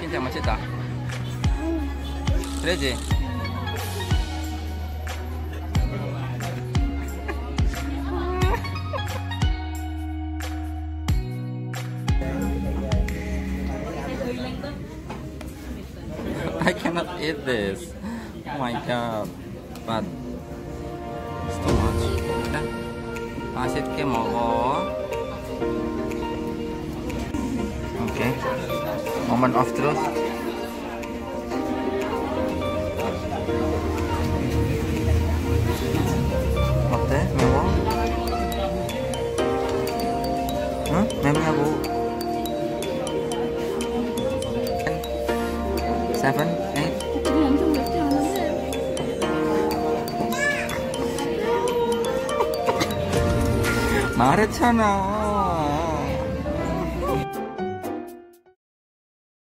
진짜 맛있다. 그러지? I cannot eat this. Oh my god. But it's too much. 자, 맛있게 먹어. Moment of truth. 어때? 매워? 응? 맵냐고? Seven, eight. 지금 엄청 맵지 않은데 말했잖아.